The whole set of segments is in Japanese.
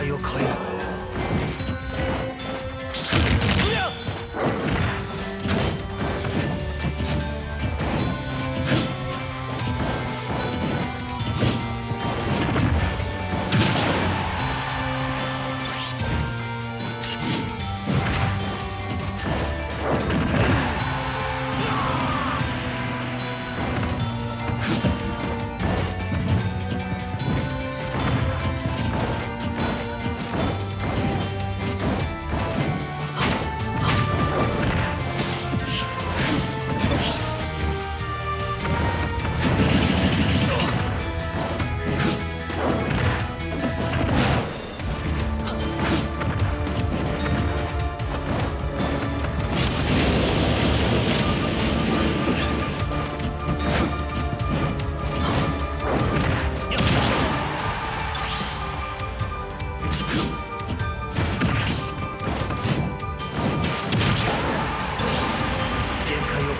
態を変える。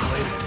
変える